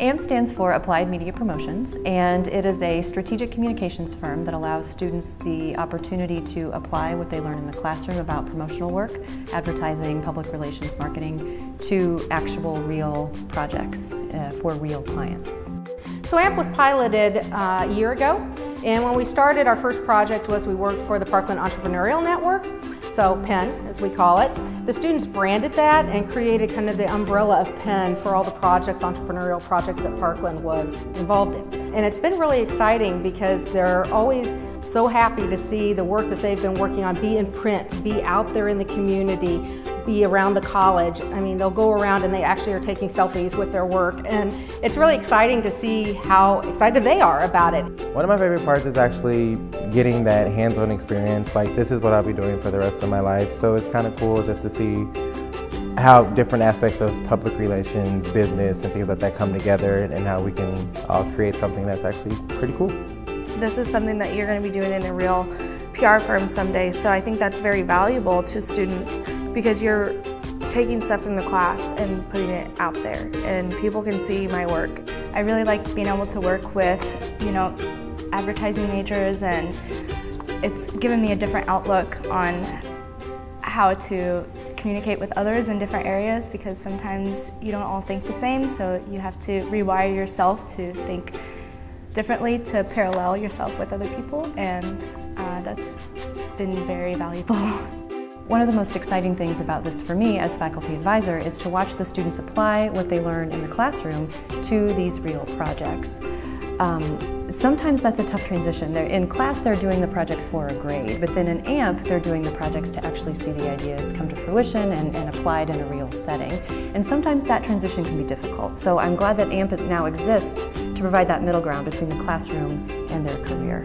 AMP stands for Applied Media Promotions, and it is a strategic communications firm that allows students the opportunity to apply what they learn in the classroom about promotional work, advertising, public relations, marketing, to actual real projects uh, for real clients. So AMP was piloted uh, a year ago, and when we started, our first project was we worked for the Parkland Entrepreneurial Network, so PEN as we call it. The students branded that and created kind of the umbrella of PEN for all the projects, entrepreneurial projects that Parkland was involved in. And it's been really exciting because they're always so happy to see the work that they've been working on be in print, be out there in the community, be around the college. I mean, they'll go around and they actually are taking selfies with their work. And it's really exciting to see how excited they are about it. One of my favorite parts is actually getting that hands-on experience. Like, this is what I'll be doing for the rest of my life. So it's kind of cool just to see how different aspects of public relations, business, and things like that come together and how we can all create something that's actually pretty cool. This is something that you're going to be doing in a real PR firm someday, so I think that's very valuable to students because you're taking stuff from the class and putting it out there and people can see my work. I really like being able to work with, you know, advertising majors and it's given me a different outlook on how to communicate with others in different areas because sometimes you don't all think the same so you have to rewire yourself to think differently to parallel yourself with other people and uh, that's been very valuable. One of the most exciting things about this for me as faculty advisor is to watch the students apply what they learn in the classroom to these real projects. Um, sometimes that's a tough transition. They're, in class they're doing the projects for a grade, but then in AMP they're doing the projects to actually see the ideas come to fruition and, and applied in a real setting. And sometimes that transition can be difficult. So I'm glad that AMP now exists to provide that middle ground between the classroom and their career.